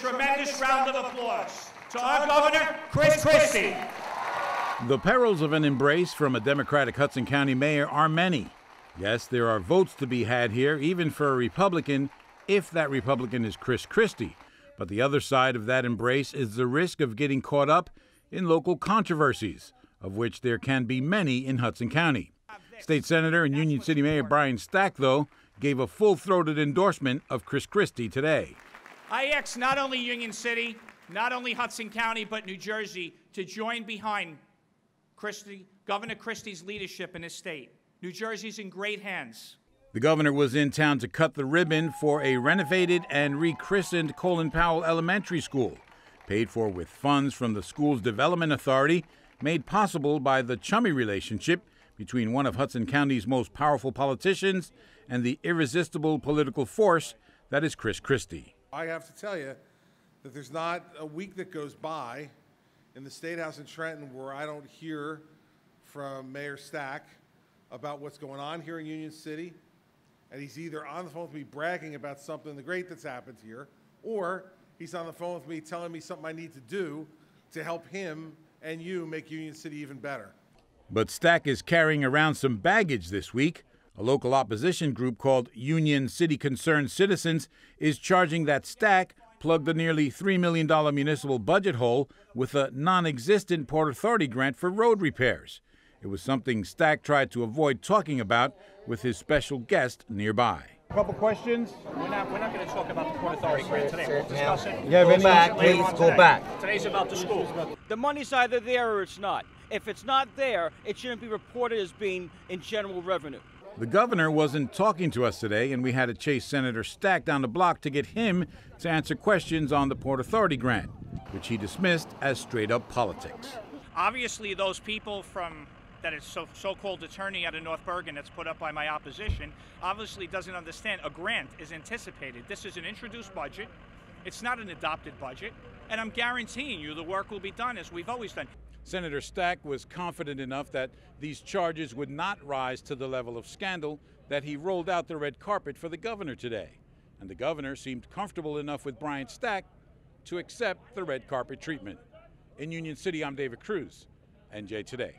tremendous round of applause to our governor, Chris Christie. The perils of an embrace from a Democratic Hudson County mayor are many. Yes, there are votes to be had here, even for a Republican, if that Republican is Chris Christie. But the other side of that embrace is the risk of getting caught up in local controversies, of which there can be many in Hudson County. State Senator and Union City Mayor Brian Stack, though, gave a full throated endorsement of Chris Christie today. I ask not only Union City, not only Hudson County, but New Jersey to join behind Christie, Governor Christie's leadership in his state. New Jersey's in great hands. The governor was in town to cut the ribbon for a renovated and rechristened Colin Powell Elementary School, paid for with funds from the Schools Development Authority, made possible by the chummy relationship between one of Hudson County's most powerful politicians and the irresistible political force that is Chris Christie. I have to tell you that there's not a week that goes by in the State House in Trenton where I don't hear from Mayor Stack about what's going on here in Union City. And he's either on the phone with me bragging about something the great that's happened here, or he's on the phone with me telling me something I need to do to help him and you make Union City even better. But Stack is carrying around some baggage this week. A local opposition group called Union City Concerned Citizens is charging that Stack plugged the nearly $3 million municipal budget hole with a non existent Port Authority grant for road repairs. It was something Stack tried to avoid talking about with his special guest nearby. A couple questions. We're not, we're not going to talk about the Port Authority grant today. We'll discuss it. Yeah, Go Vinny, back, please later on go today. back. Today's about the school. The money's either there or it's not. If it's not there, it shouldn't be reported as being in general revenue. The governor wasn't talking to us today, and we had to chase Senator Stack down the block to get him to answer questions on the Port Authority grant, which he dismissed as straight up politics. Obviously, those people from that is so, so-called attorney out of North Bergen that's put up by my opposition obviously doesn't understand a grant is anticipated. This is an introduced budget. It's not an adopted budget, and I'm guaranteeing you the work will be done as we've always done. Senator Stack was confident enough that these charges would not rise to the level of scandal that he rolled out the red carpet for the governor today. And the governor seemed comfortable enough with Brian Stack to accept the red carpet treatment. In Union City, I'm David Cruz, NJ Today.